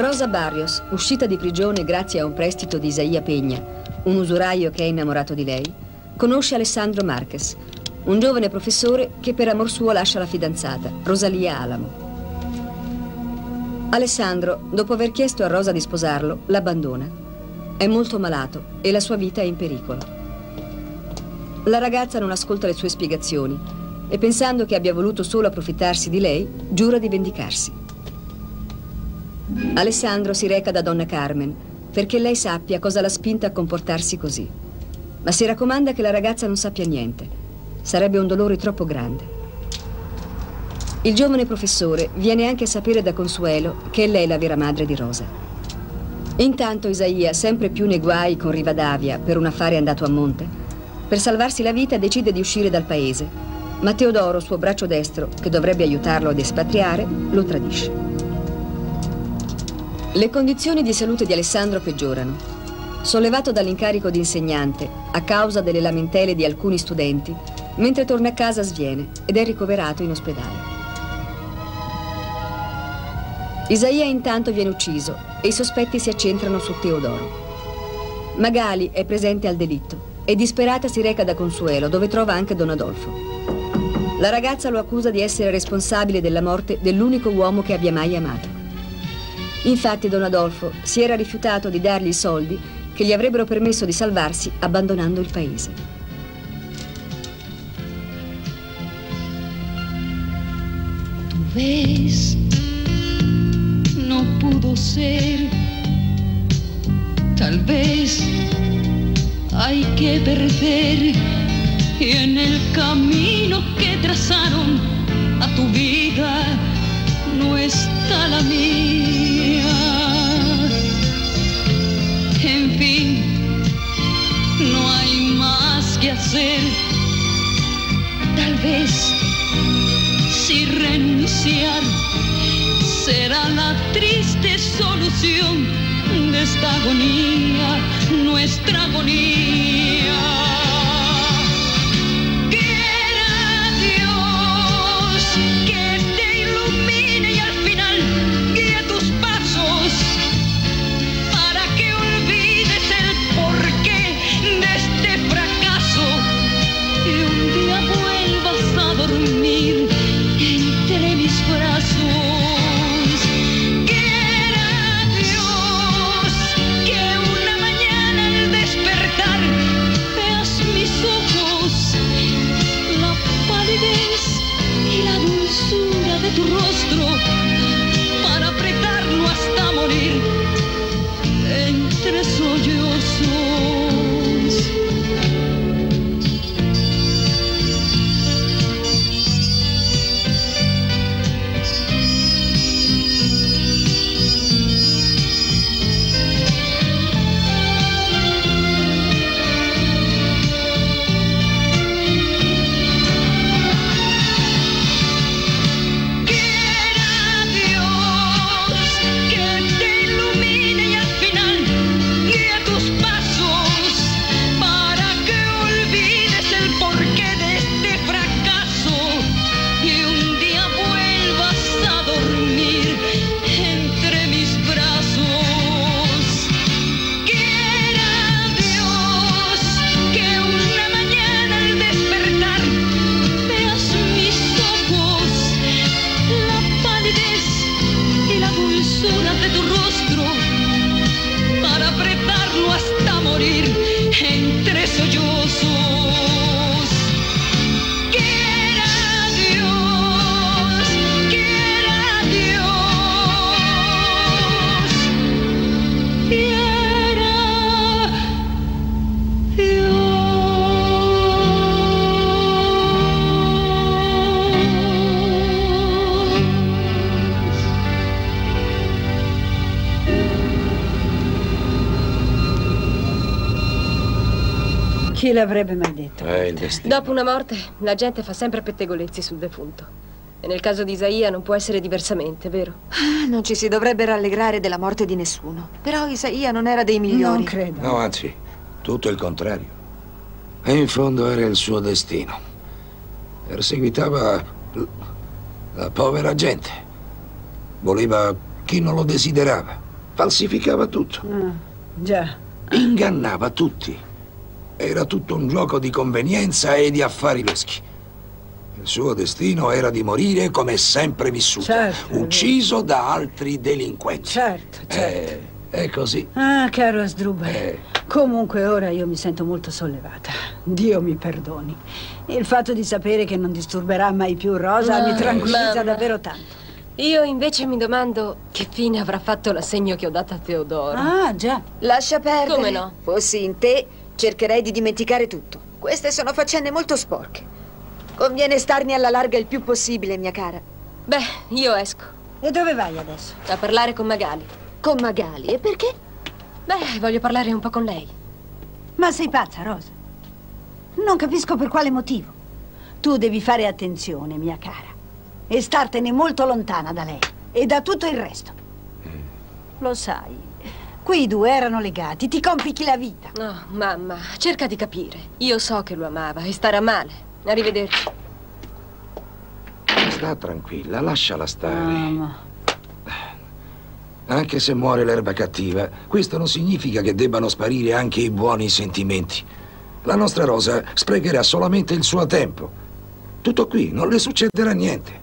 Rosa Barrios, uscita di prigione grazie a un prestito di Isaia Pegna, un usuraio che è innamorato di lei, conosce Alessandro Marquez, un giovane professore che per amor suo lascia la fidanzata, Rosalia Alamo. Alessandro, dopo aver chiesto a Rosa di sposarlo, l'abbandona. È molto malato e la sua vita è in pericolo. La ragazza non ascolta le sue spiegazioni e pensando che abbia voluto solo approfittarsi di lei, giura di vendicarsi. Alessandro si reca da donna Carmen perché lei sappia cosa l'ha spinta a comportarsi così. Ma si raccomanda che la ragazza non sappia niente Sarebbe un dolore troppo grande. Il giovane professore viene anche a sapere da Consuelo che è lei la vera madre di Rosa. Intanto Isaia, sempre più nei guai con Rivadavia per un affare andato a monte, per salvarsi la vita decide di uscire dal paese, ma Teodoro, suo braccio destro, che dovrebbe aiutarlo ad espatriare, lo tradisce. Le condizioni di salute di Alessandro peggiorano. Sollevato dall'incarico di insegnante a causa delle lamentele di alcuni studenti, Mentre torna a casa sviene ed è ricoverato in ospedale. Isaia intanto viene ucciso e i sospetti si accentrano su Teodoro. Magali è presente al delitto e disperata si reca da Consuelo dove trova anche Don Adolfo. La ragazza lo accusa di essere responsabile della morte dell'unico uomo che abbia mai amato. Infatti Don Adolfo si era rifiutato di dargli i soldi che gli avrebbero permesso di salvarsi abbandonando il paese. vez no pudo ser. Tal vez hay que perder y en el camino que trazaron a tu vida no está la mía. En fin, no hay más que hacer. Tal vez y renunciar será la triste solución de esta agonía, nuestra agonía. L'avrebbe mai detto? È il destino. Dopo una morte, la gente fa sempre pettegolezzi sul defunto. E nel caso di Isaia non può essere diversamente, vero? Ah, non ci si dovrebbe rallegrare della morte di nessuno. Però Isaia non era dei migliori. Non credo. No, anzi, tutto il contrario. E in fondo era il suo destino. Perseguitava la povera gente. Voleva chi non lo desiderava. Falsificava tutto. Ah, già. Ingannava tutti. Era tutto un gioco di convenienza e di affari loschi. Il suo destino era di morire come sempre vissuto, Certo, è ucciso da altri delinquenti. Certo, certo. Eh, è così. Ah, caro Asdrubal. Eh. Comunque ora io mi sento molto sollevata. Dio mi perdoni. Il fatto di sapere che non disturberà mai più Rosa mi Ah, tranquillizza mamma. davvero tanto. Io invece mi domando che fine avrà fatto l'assegno che ho dato a Teodoro. Ah, già. Lascia perdere. Come no? Fossi in te, cercherei di dimenticare tutto. Queste sono faccende molto sporche. Conviene starne alla larga il più possibile, mia cara. Beh, io esco E dove vai adesso? a parlare con Magali. Con Magali. E perché? Beh, voglio parlare un po' con lei. Ma sei pazza, Rosa? Non capisco per quale motivo. Tu devi fare attenzione, mia cara, e startene molto lontana da lei e da tutto il resto. Lo sai, quei due erano legati, ti complichi la vita. No, mamma, cerca di capire. Io so che lo amava e starà male. Arrivederci. Sta tranquilla, lasciala stare. Mamma. Anche se muore l'erba cattiva, questo non significa che debbano sparire anche i buoni sentimenti. La nostra Rosa sprecherà solamente il suo tempo. Tutto qui, non le succederà niente.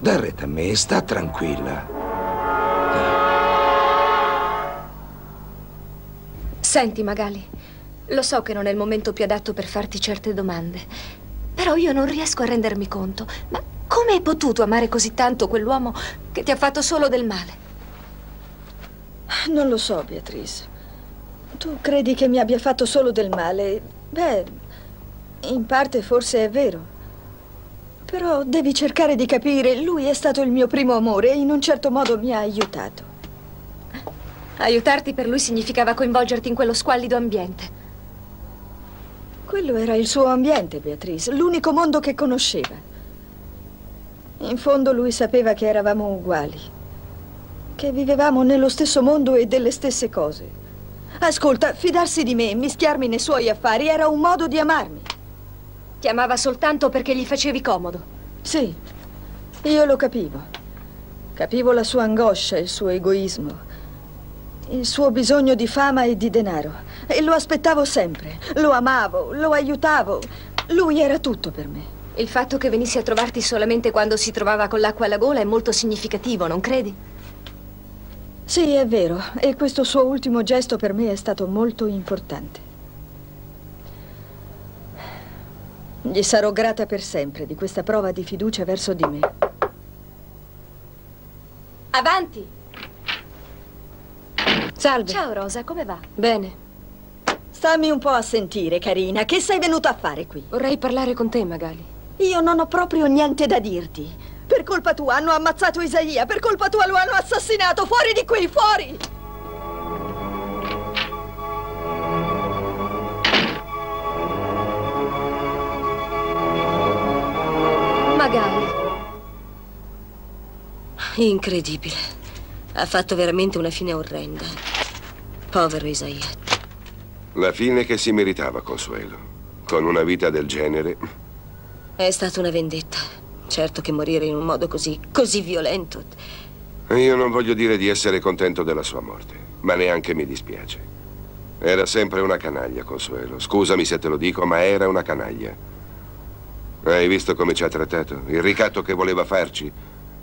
Da retta a me e sta tranquilla. Senti, Magali, lo so che non è il momento più adatto per farti certe domande, però io non riesco a rendermi conto. Ma come hai potuto amare così tanto quell'uomo che ti ha fatto solo del male? Non lo so, Beatrice. Tu credi che mi abbia fatto solo del male? Beh, in parte forse è vero. Però devi cercare di capire, lui è stato il mio primo amore e in un certo modo mi ha aiutato. Aiutarti per lui significava coinvolgerti in quello squallido ambiente. Quello era il suo ambiente, Beatrice, l'unico mondo che conosceva. In fondo lui sapeva che eravamo uguali, che vivevamo nello stesso mondo e delle stesse cose. Ascolta, fidarsi di me mischiarmi nei suoi affari era un modo di amarmi. Ti amava soltanto perché gli facevi comodo. Sì, io lo capivo. Capivo la sua angoscia, il suo egoismo, il suo bisogno di fama e di denaro. E lo aspettavo sempre. Lo amavo, lo aiutavo. Lui era tutto per me. Il fatto che venissi a trovarti solamente quando si trovava con l'acqua alla gola è molto significativo, non credi? Sì, è vero. E questo suo ultimo gesto per me è stato molto importante. Gli sarò grata per sempre di questa prova di fiducia verso di me. Avanti! Salve. Ciao Rosa, come va? Bene, Stammi un po' a sentire, carina. Che sei venuta a fare qui? vorrei parlare con te, Magali. Io non ho proprio niente da dirti. Per colpa tua hanno ammazzato Isaia, per colpa tua lo hanno assassinato. Fuori di qui, fuori! Magali. Incredibile. Ha fatto veramente una fine orrenda. Povero Isaia. La fine che si meritava, Consuelo. Con una vita del genere, È stata una vendetta. Certo che morire in un modo così, così violento. io non voglio dire di essere contento della sua morte, ma neanche mi dispiace. Era sempre una canaglia, Consuelo. Scusami se te lo dico, ma era una canaglia. Hai visto come ci ha trattato? Il ricatto che voleva farci?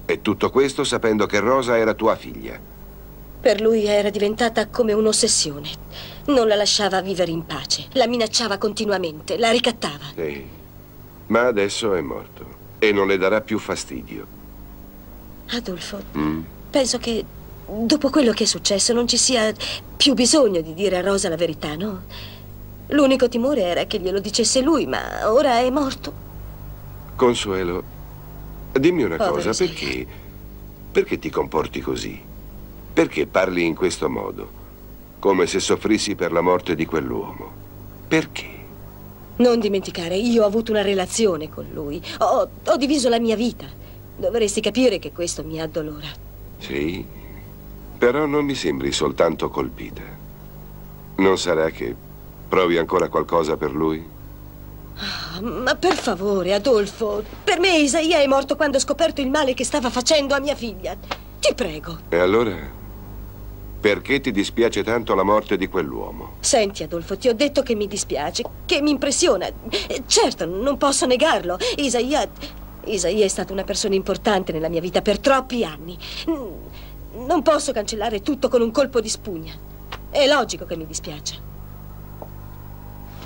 E tutto questo sapendo che Rosa era tua figlia. Per lui era diventata come un'ossessione. Non la lasciava vivere in pace. La minacciava continuamente, la ricattava. Sì. Ma adesso è morto e non le darà più fastidio. Adolfo, Mm? penso che dopo quello che è successo non ci sia più bisogno di dire a Rosa la verità, no? L'unico timore era che glielo dicesse lui, ma ora è morto. Consuelo, dimmi una Povero cosa, Isaia. perché? Perché ti comporti così? Perché parli in questo modo? Come se soffrissi per la morte di quell'uomo. Perché? Non dimenticare, io ho avuto una relazione con lui. Ho, ho diviso la mia vita. Dovresti capire che questo mi addolora. Sì, però non mi sembri soltanto colpita. Non sarà che provi ancora qualcosa per lui? Ah, Ma per favore, Adolfo, per me Isaia è morto quando ho scoperto il male che stava facendo a mia figlia. Ti prego. E allora Perché ti dispiace tanto la morte di quell'uomo? Senti, Adolfo, ti ho detto che mi dispiace, che mi impressiona. Eh, Certo, non posso negarlo. Isaia. Isaia è stata una persona importante nella mia vita per troppi anni. Mm, Non posso cancellare tutto con un colpo di spugna. È logico che mi dispiace.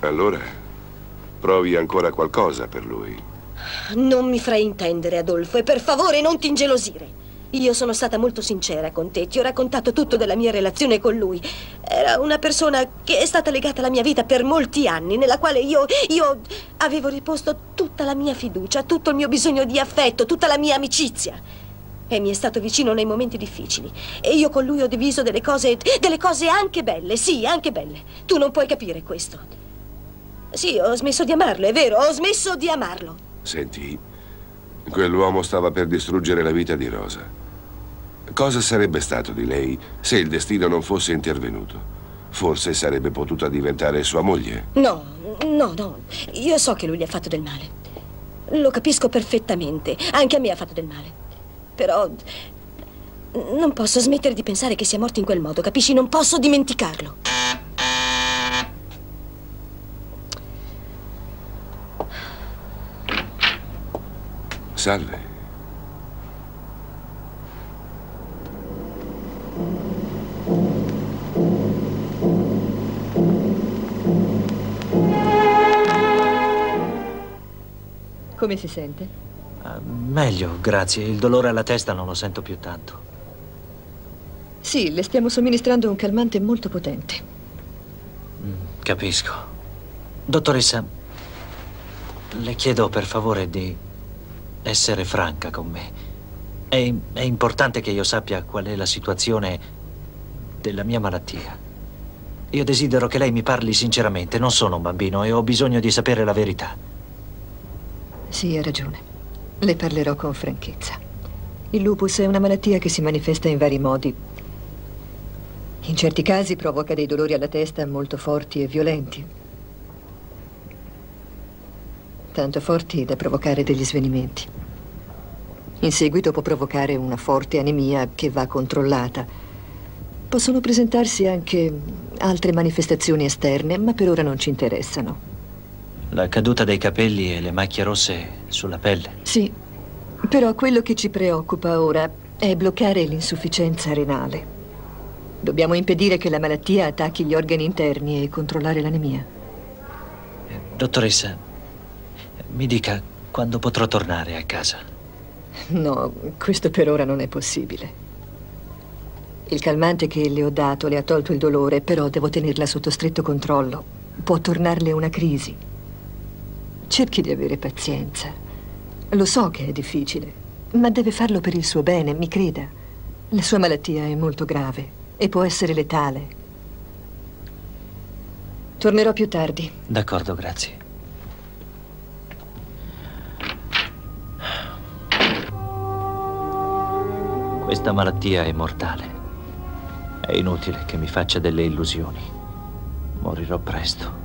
Allora, provi ancora qualcosa per lui. Non mi fraintendere, Adolfo, e per favore non ti ingelosire. Io sono stata molto sincera con te, ti ho raccontato tutto della mia relazione con lui. Era una persona che è stata legata alla mia vita per molti anni, nella quale io, io avevo riposto tutta la mia fiducia, tutto il mio bisogno di affetto, tutta la mia amicizia. E mi è stato vicino nei momenti difficili. E io con lui ho diviso delle cose, delle cose anche belle, sì, anche belle. Tu non puoi capire questo. Sì, ho smesso di amarlo, è vero, ho smesso di amarlo. Senti, quell'uomo stava per distruggere la vita di Rosa. Cosa sarebbe stato di lei se il destino non fosse intervenuto? Forse sarebbe potuta diventare sua moglie. No, no, no. Io so che lui gli ha fatto del male. Lo capisco perfettamente. Anche a me ha fatto del male. Però non posso smettere di pensare che sia morto in quel modo, capisci? Non posso dimenticarlo. Salve. Come si sente? Ah, meglio, grazie. Il dolore alla testa non lo sento più tanto. Sì, le stiamo somministrando un calmante molto potente. Mm, capisco. Dottoressa, le chiedo per favore di essere franca con me. È, è importante che io sappia qual è la situazione della mia malattia. Io desidero che lei mi parli sinceramente. Non sono un bambino e ho bisogno di sapere la verità. Sì, ha ragione. Le parlerò con franchezza. Il lupus è una malattia che si manifesta in vari modi. In certi casi provoca dei dolori alla testa molto forti e violenti. Tanto forti da provocare degli svenimenti. In seguito può provocare una forte anemia che va controllata. Possono presentarsi anche altre manifestazioni esterne, ma per ora non ci interessano. La caduta dei capelli e le macchie rosse sulla pelle. Sì, però quello che ci preoccupa ora è bloccare l'insufficienza renale. Dobbiamo impedire che la malattia attacchi gli organi interni e controllare l'anemia. Dottoressa, mi dica quando potrò tornare a casa. No, questo per ora non è possibile. Il calmante che le ho dato le ha tolto il dolore, però devo tenerla sotto stretto controllo. Può tornarle una crisi. Cerchi di avere pazienza. Lo so che è difficile, ma deve farlo per il suo bene, mi creda. La sua malattia è molto grave e può essere letale. Tornerò più tardi. D'accordo, grazie. Questa malattia è mortale. È inutile che mi faccia delle illusioni. Morirò presto.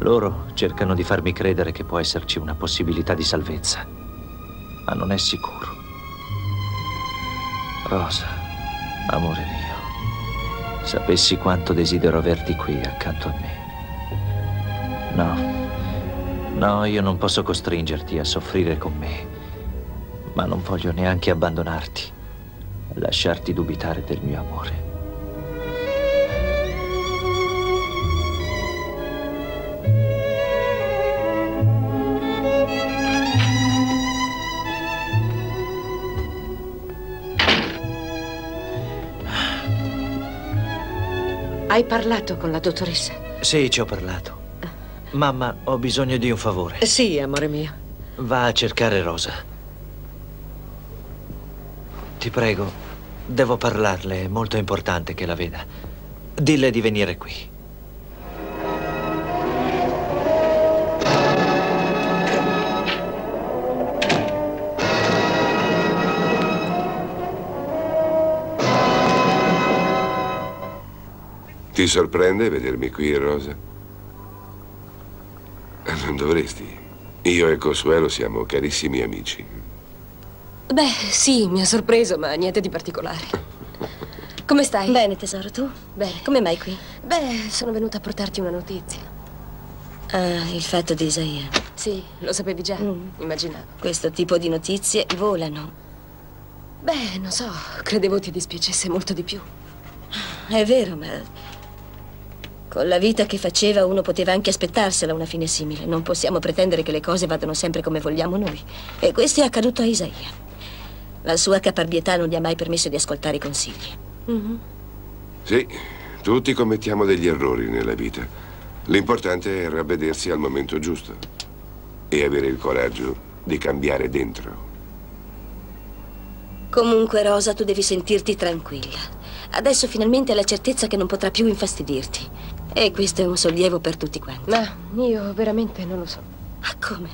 Loro cercano di farmi credere che può esserci una possibilità di salvezza, ma non è sicuro. Rosa, amore mio, sapessi quanto desidero averti qui accanto a me. No, no, io non posso costringerti a soffrire con me, ma non voglio neanche abbandonarti, lasciarti dubitare del mio amore. Hai parlato con la dottoressa? Sì, ci ho parlato. Mamma, ho bisogno di un favore. Sì, amore mio. Va a cercare Rosa. Ti prego, devo parlarle, è molto importante che la veda. Dille di venire qui. Ti sorprende vedermi qui, Rosa? Non dovresti. Io e Consuelo siamo carissimi amici. Beh, sì, mi ha sorpreso, ma niente di particolare. Come stai? Bene, tesoro, tu? Bene. Come mai qui? Beh, sono venuta a portarti una notizia. Ah, il fatto di Isaia. Sì, lo sapevi già? Mm. Immaginavo. Questo tipo di notizie volano. Beh, non so, credevo ti dispiacesse molto di più. È vero, ma con la vita che faceva uno poteva anche aspettarsela una fine simile. Non possiamo pretendere che le cose vadano sempre come vogliamo noi. E questo è accaduto a Isaia. La sua caparbietà non gli ha mai permesso di ascoltare i consigli. Mhm. Sì, tutti commettiamo degli errori nella vita. L'importante è ravvedersi al momento giusto e avere il coraggio di cambiare dentro. Comunque, Rosa, tu devi sentirti tranquilla. Adesso finalmente hai la certezza che non potrà più infastidirti. E questo è un sollievo per tutti quanti. Ma io veramente non lo so. Ma come?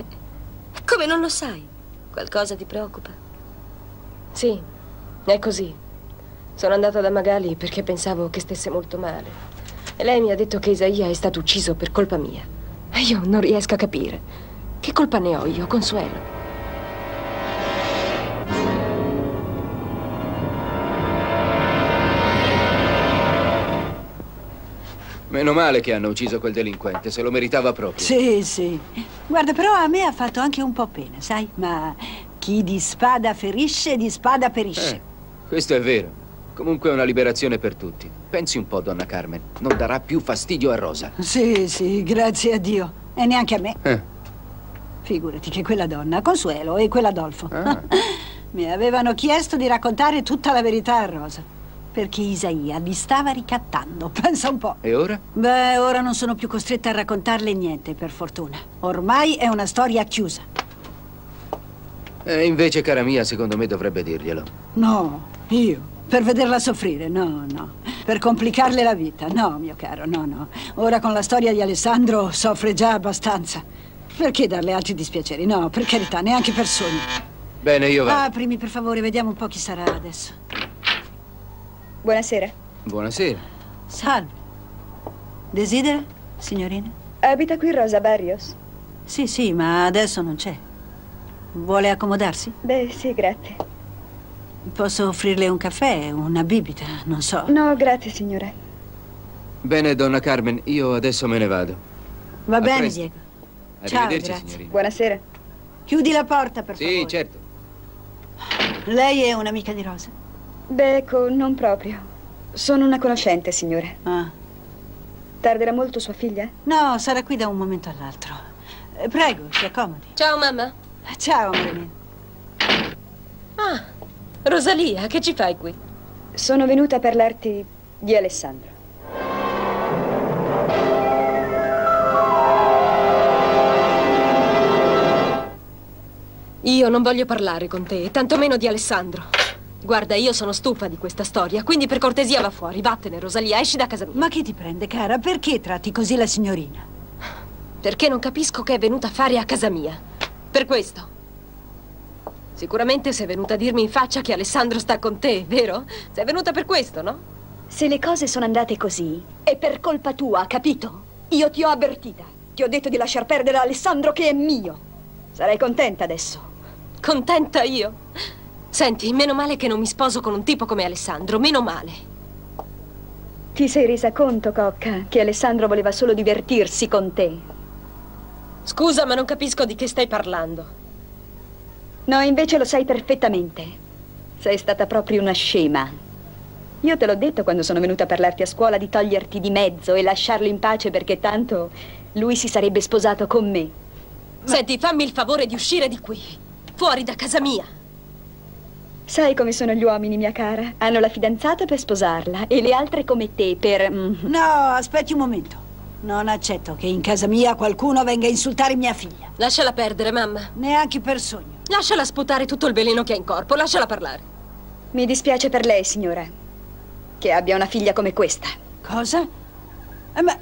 Come non lo sai? Qualcosa ti preoccupa? Sì, è così. Sono andata da Magali perché pensavo che stesse molto male. E lei mi ha detto che Isaia è stato ucciso per colpa mia. E io non riesco a capire. Che colpa ne ho io, Consuelo? Meno male che hanno ucciso quel delinquente, se lo meritava proprio. Sì, sì. Guarda, però a me ha fatto anche un po' pena, sai? Ma chi di spada ferisce, di spada perisce. Eh, questo è vero. Comunque è una liberazione per tutti. Pensi un po', donna Carmen. Non darà più fastidio a Rosa. Sì, sì, grazie a Dio. E neanche a me. Eh. Figurati che quella donna, Consuelo e quell'Adolfo, Ah. mi avevano chiesto di raccontare tutta la verità a Rosa. Perché Isaia li stava ricattando. Pensa un po'. E ora? Beh, ora non sono più costretta a raccontarle niente, per fortuna. Ormai è una storia chiusa. E invece, cara mia, secondo me dovrebbe dirglielo. No, io. Per vederla soffrire, no, no. Per complicarle la vita, no, mio caro, no, no. Ora con la storia di Alessandro soffre già abbastanza. Perché darle altri dispiaceri? No, per carità, neanche per sogno. Bene, io vado. Aprimi, per favore, vediamo un po' chi sarà adesso. Buonasera. Buonasera. Salve. Desidera, signorina? Abita qui Rosa Barrios? Sì, sì, ma adesso non c'è. Vuole accomodarsi? Beh, sì, grazie. Posso offrirle un caffè, una bibita, non so. No, grazie, signore. Bene, donna Carmen, io adesso me ne vado. Va A bene, presto. Diego. Ciao, Arrivederci, grazie. signorina. Buonasera. Chiudi la porta, per Sì, favore. certo. Lei è un'amica di Rosa? Beh, ecco, non proprio. Sono una conoscente, signore. Ah. Tarderà molto sua figlia? No, sarà qui da un momento all'altro. Eh, Prego, si accomodi. Ciao, mamma. Ciao, amore. Ah, Rosalia, che ci fai qui? Sono venuta a parlarti di Alessandro. Io non voglio parlare con te, tantomeno di Alessandro. Guarda, io sono stufa di questa storia, quindi per cortesia va fuori. Vattene, Rosalia, esci da casa mia. Ma che ti prende, cara? Perché tratti così la signorina? Perché non capisco che è venuta a fare a casa mia. Per questo. Sicuramente sei venuta a dirmi in faccia che Alessandro sta con te, vero? Sei venuta per questo, no? Se le cose sono andate così, è per colpa tua, capito? Io ti ho avvertita. Ti ho detto di lasciar perdere Alessandro che è mio. Sarai contenta adesso. Contenta io. Senti, meno male che non mi sposo con un tipo come Alessandro, meno male. Ti sei resa conto, Cocca, che Alessandro voleva solo divertirsi con te? Scusa, ma non capisco di che stai parlando. No, invece lo sai perfettamente. Sei stata proprio una scema. Io te l'ho detto quando sono venuta a parlarti a scuola di toglierti di mezzo e lasciarlo in pace perché tanto lui si sarebbe sposato con me. Senti, fammi il favore di uscire di qui. Fuori da casa mia. Sai come sono gli uomini, mia cara? Hanno la fidanzata per sposarla e le altre come te per... mm, No, aspetti un momento. Non accetto che in casa mia qualcuno venga a insultare mia figlia. Lasciala perdere, mamma. Neanche per sogno. Lasciala sputare tutto il veleno che ha in corpo. Lasciala parlare. Mi dispiace per lei, signora, che abbia una figlia come questa. Cosa? Eh, ma...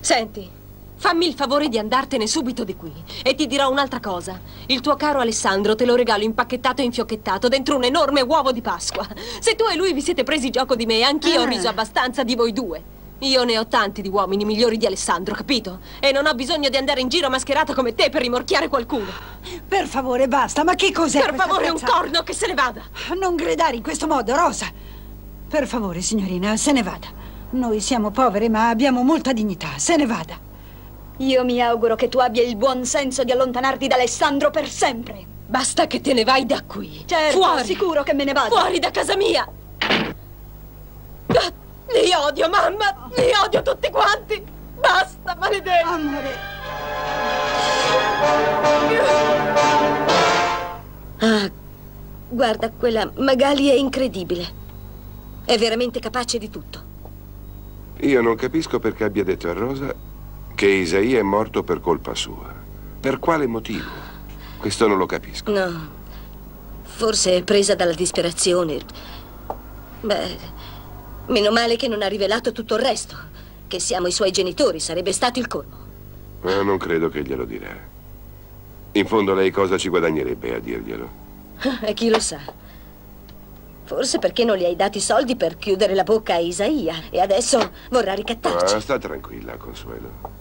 Senti, fammi il favore di andartene subito di qui. E ti dirò un'altra cosa. Il tuo caro Alessandro te lo regalo impacchettato e infiocchettato dentro un enorme uovo di Pasqua. Se tu e lui vi siete presi gioco di me, anch'io ho Ah. riso abbastanza di voi due. Io ne ho tanti di uomini migliori di Alessandro, capito? E non ho bisogno di andare in giro mascherata come te per rimorchiare qualcuno. Per favore, basta. Ma che cos'è per favore, un corno che se ne vada. Non gridare in questo modo, Rosa. Per favore, signorina, se ne vada. Noi siamo povere, ma abbiamo molta dignità. Se ne vada. Io mi auguro che tu abbia il buon senso di allontanarti da Alessandro per sempre. Basta che te ne vai da qui. Certo, Fuori. sicuro che me ne vado. Fuori da casa mia! Ah, Li odio, mamma! Li odio tutti quanti! Basta, maledetti! Amore. Ah, guarda, quella Magali è incredibile. È veramente capace di tutto. Io non capisco perché abbia detto a Rosa che Isaia è morto per colpa sua. Per quale motivo? Questo non lo capisco. No, forse è presa dalla disperazione. Beh, meno male che non ha rivelato tutto il resto. Che siamo i suoi genitori, sarebbe stato il colmo. Ma non credo che glielo dirà. In fondo lei cosa ci guadagnerebbe a dirglielo? E chi lo sa? Forse perché non gli hai dati soldi per chiudere la bocca a Isaia e adesso vorrà ricattarci. Ah, sta tranquilla, Consuelo.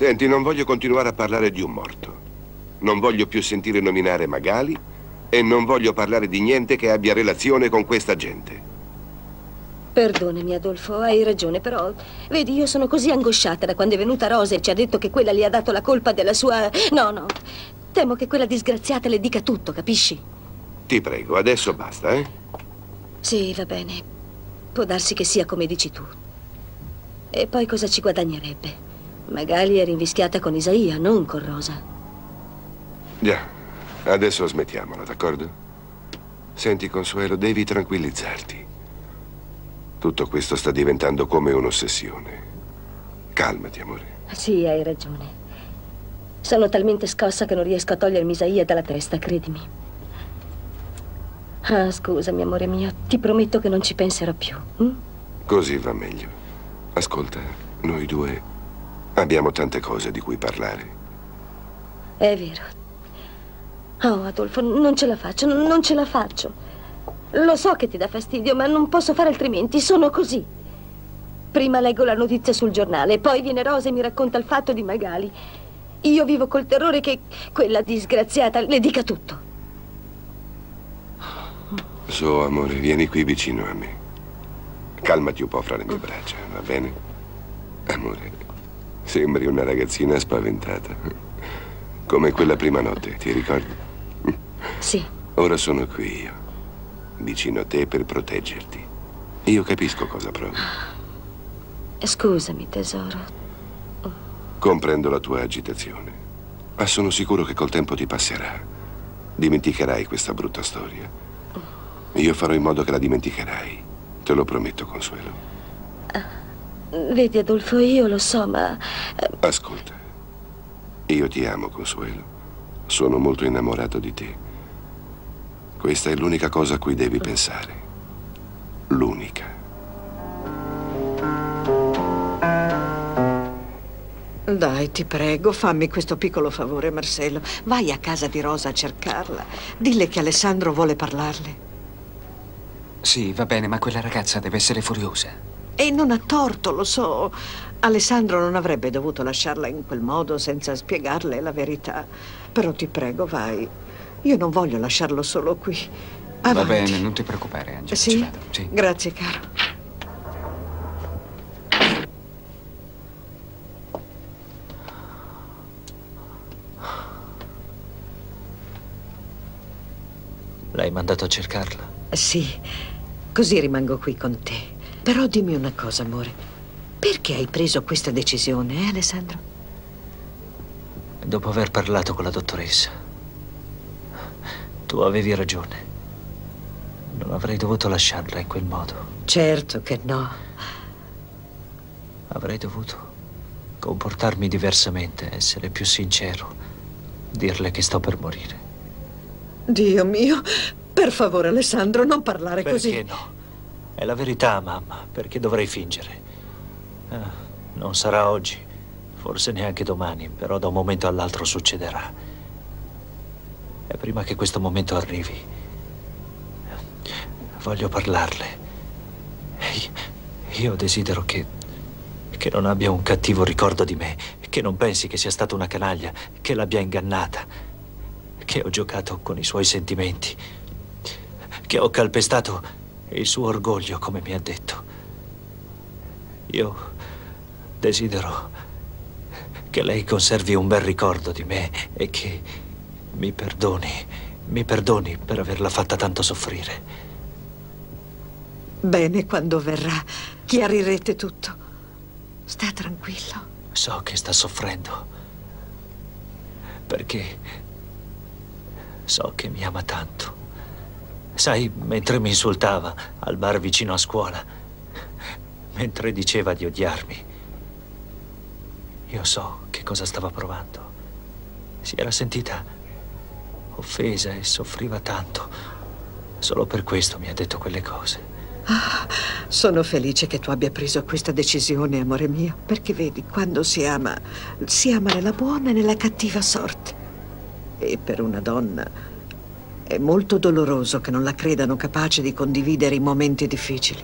Senti, non voglio continuare a parlare di un morto. Non voglio più sentire nominare Magali e non voglio parlare di niente che abbia relazione con questa gente. Perdonami, Adolfo, hai ragione, però vedi, io sono così angosciata da quando è venuta Rosa e ci ha detto che quella le ha dato la colpa della sua. No, no. Temo che quella disgraziata le dica tutto, capisci? Ti prego, adesso basta, eh? Sì, va bene. Può darsi che sia come dici tu. E poi cosa ci guadagnerebbe? Magari è rinvischiata con Isaia, non con Rosa. Già, adesso smettiamola, d'accordo? Senti, Consuelo, devi tranquillizzarti. Tutto questo sta diventando come un'ossessione. Calmati, amore. Sì, hai ragione. Sono talmente scossa che non riesco a togliermi Isaia dalla testa, credimi. Ah, scusami, amore mio, ti prometto che non ci penserò più. hm? Così va meglio. Ascolta, noi due abbiamo tante cose di cui parlare. È vero. Oh, Adolfo, non ce la faccio, non ce la faccio. Lo so che ti dà fastidio, ma non posso fare altrimenti, sono così. Prima leggo la notizia sul giornale, poi viene Rosa e mi racconta il fatto di Magali. Io vivo col terrore che quella disgraziata le dica tutto. So, amore, vieni qui vicino a me. Calmati un po' fra le mie braccia, va bene? Amore, sembri una ragazzina spaventata. Come quella prima notte, ti ricordi? Sì. Ora sono qui io, vicino a te per proteggerti. Io capisco cosa provi. Scusami, tesoro. Comprendo la tua agitazione, ma sono sicuro che col tempo ti passerà. Dimenticherai questa brutta storia. Io farò in modo che la dimenticherai. Te lo prometto, Consuelo. Vedi, Adolfo, io lo so, ma... Ascolta, io ti amo, Consuelo. Sono molto innamorato di te. Questa è l'unica cosa a cui devi pensare. L'unica. Dai, ti prego, fammi questo piccolo favore, Marcello. Vai a casa di Rosa a cercarla. Dille che Alessandro vuole parlarle. Sì, va bene, ma quella ragazza deve essere furiosa. E non ha torto, lo so. Alessandro non avrebbe dovuto lasciarla in quel modo senza spiegarle la verità. Però ti prego, vai. Io non voglio lasciarlo solo qui. Va Avanti. bene, non ti preoccupare, Angela. Sì? Sì. Grazie, caro. L'hai mandato a cercarla? Sì, così rimango qui con te. Però dimmi una cosa, amore. Perché hai preso questa decisione, eh, Alessandro? Dopo aver parlato con la dottoressa. Tu avevi ragione. Non avrei dovuto lasciarla in quel modo. Certo che no. Avrei dovuto comportarmi diversamente, essere più sincero, dirle che sto per morire. Dio mio, per favore, Alessandro, non parlare Perché così. no? È la verità, mamma. Perché dovrei fingere? Ah, non sarà oggi, forse neanche domani, però da un momento all'altro succederà. E prima che questo momento arrivi, voglio parlarle. Io desidero che, che non abbia un cattivo ricordo di me, che non pensi che sia stata una canaglia, che l'abbia ingannata, che ho giocato con i suoi sentimenti, che ho calpestato il suo orgoglio, come mi ha detto. Io desidero che lei conservi un bel ricordo di me e che mi perdoni, mi perdoni per averla fatta tanto soffrire. Bene, quando verrà, chiarirete tutto. Sta tranquillo. So che sta soffrendo. Perché so che mi ama tanto. Sai, mentre mi insultava al bar vicino a scuola, mentre diceva di odiarmi, io so che cosa stava provando. Si era sentita offesa e soffriva tanto. Solo per questo mi ha detto quelle cose. Ah, sono felice che tu abbia preso questa decisione, amore mio, perché vedi, quando si ama, si ama nella buona e nella cattiva sorte. E per una donna è molto doloroso che non la credano capace di condividere i momenti difficili.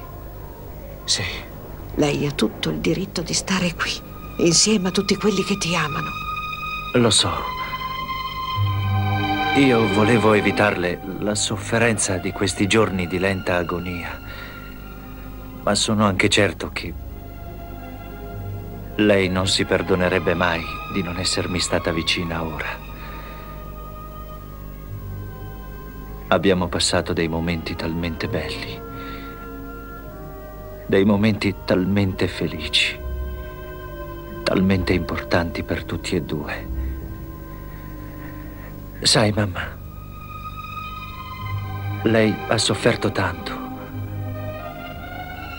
Sì. Lei ha tutto il diritto di stare qui, insieme a tutti quelli che ti amano. Lo so. Io volevo evitarle la sofferenza di questi giorni di lenta agonia. Ma sono anche certo che lei non si perdonerebbe mai di non essermi stata vicina ora. Abbiamo passato dei momenti talmente belli, dei momenti talmente felici, talmente importanti per tutti e due. Sai, mamma, lei ha sofferto tanto.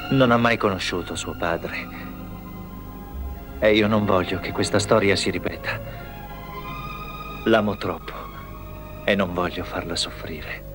Non ha mai conosciuto suo padre. E io non voglio che questa storia si ripeta. L'amo troppo e non voglio farla soffrire.